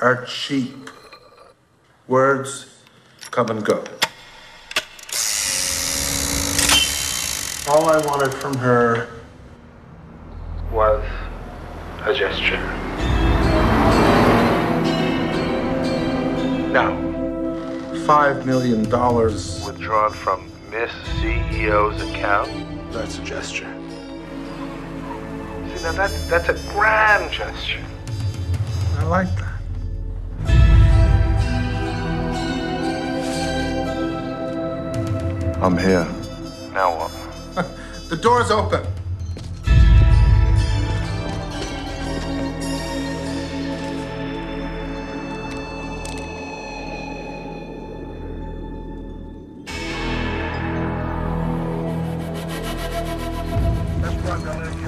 are cheap. Words come and go. All I wanted from her was a gesture. Now, five million dollars Withdrawn from Miss CEO's account. That's a gesture. See, now that's, that's a grand gesture. I like that. I'm here. Now what? The door's open. In our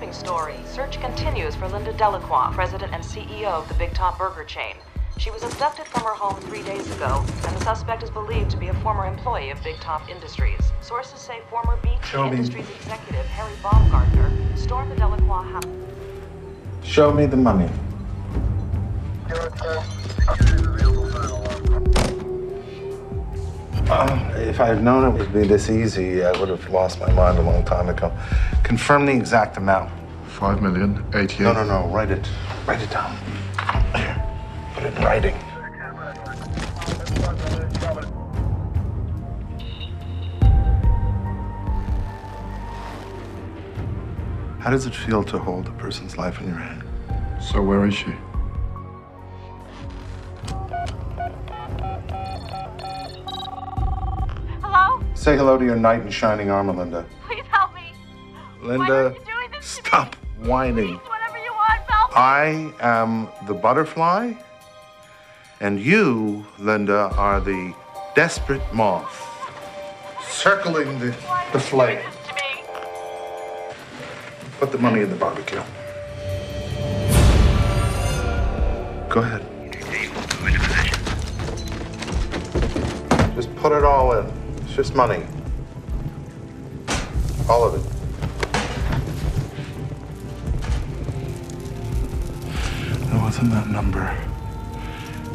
developing story, search continues for Linda Delacroix, president and CEO of the Big Top Burger chain. She was abducted from her home three days ago, and the suspect is believed to be a former employee of Big Top Industries. Sources say former BT Show me. Industries executive Harry Baumgartner stormed the Delacroix house. Show me the money. Uh, if I had known it would be this easy, I would have lost my mind a long time ago. Confirm the exact amount. Five million, eighty-eight. No, no, no. Write it. Write it down. Here. Put it in writing. How does it feel to hold a person's life in your hand? So where is she? Say hello to your knight in shining armor, Linda. Please help me. Linda, are you doing this to me? stop whining. Whatever you want, help me. I am the butterfly, and you, Linda, are the desperate moth circling the, the flame. Put the money in the barbecue. Go ahead. Just put it all in. Just money. All of it. It wasn't that number.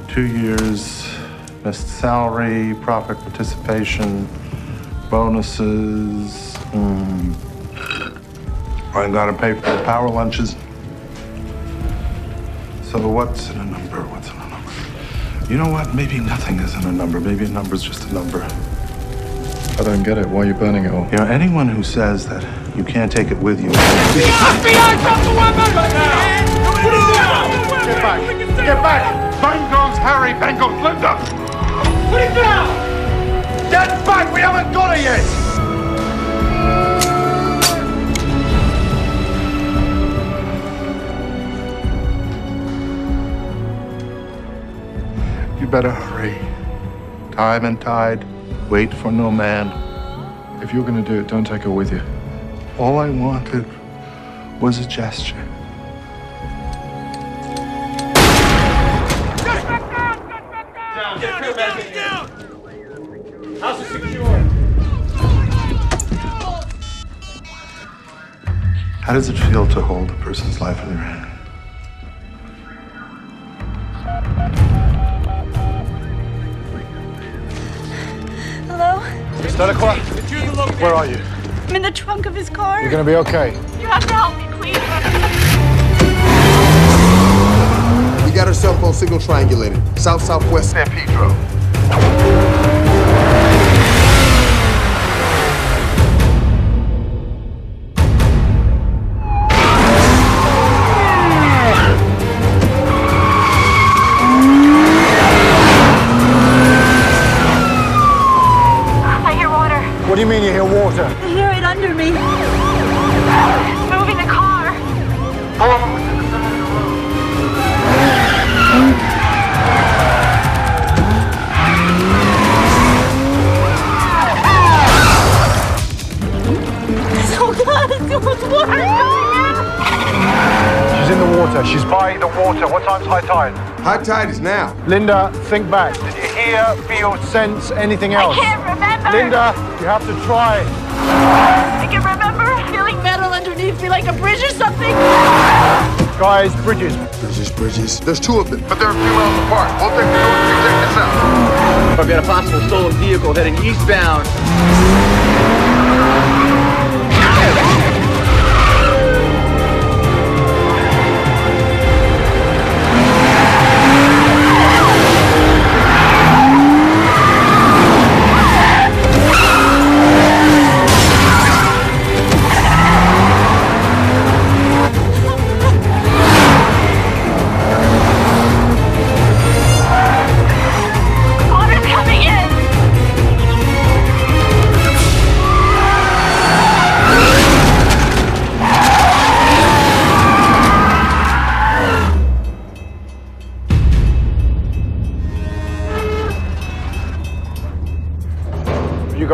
Two years, missed salary, profit participation, bonuses. Hmm. I gotta pay for the power lunches. So what's in a number? What's in a number? You know what? Maybe nothing is in a number. Maybe a number's just a number. I don't get it. Why are you burning it all? You know, anyone who says that you can't take it with you. The FBI dropped the weapon. Get back! Get back! Bang goes Harry, bang goes Linda! Put it down! Get back! We haven't got it yet! You better hurry. Time and tide, wait for no man. If you're gonna do it, don't take her with you. All I wanted was a gesture. House is secure. How does it feel to hold a person's life in your hand? Delacroix, where are you? I'm in the trunk of his car. You're gonna be okay. You have to help me, please. We got our cell phone signal triangulated. South southwest San Pedro. Water. She's by the water. What time's high tide? High tide is now. Linda, think back. Did you hear, feel, sense anything else? I can't remember. Linda, you have to try. I can remember feeling metal underneath he like a bridge or something? Guys, bridges. Bridges, bridges. There's two of them, but they're a few miles apart. We'll take the north, you take the south. I've got a possible stolen vehicle heading eastbound.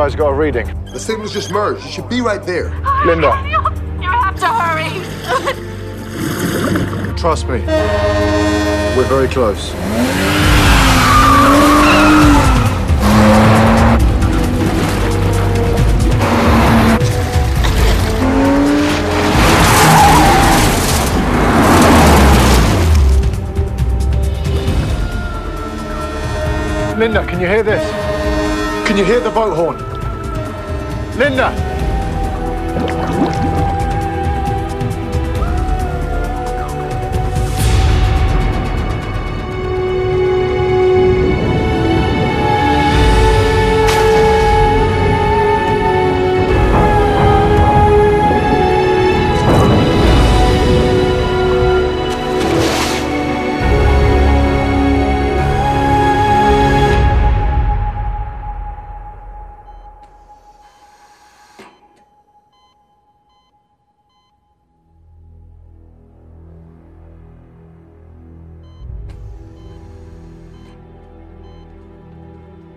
Guys got a reading. The signals just merged. You should be right there. Linda, You have to hurry! trust me. We're very close. Linda, can you hear this? Can you hear the boat horn? Linda!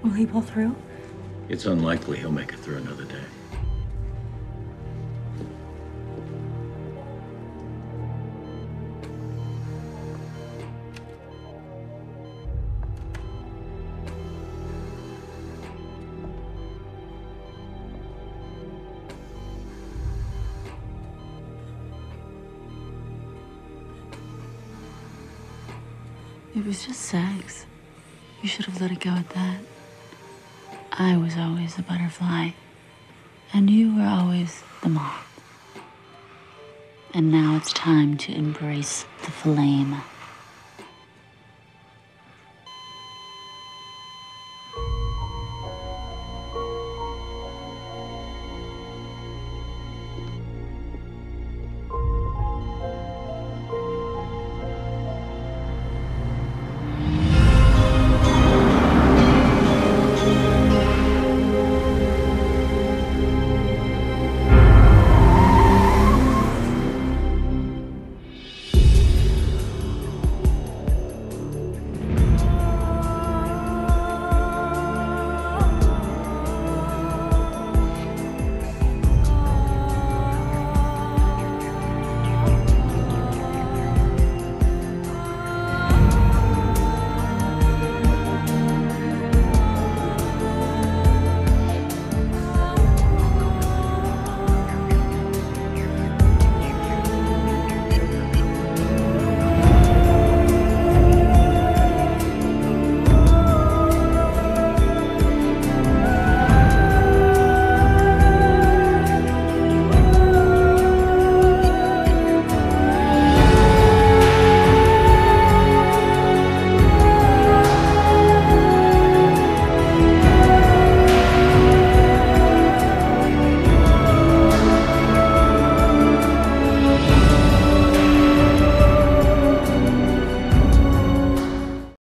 Will he pull through? It's unlikely he'll make it through another day. It was just sex. You should have let it go at that. I was always the butterfly, and you were always the moth. And now it's time to embrace the flame.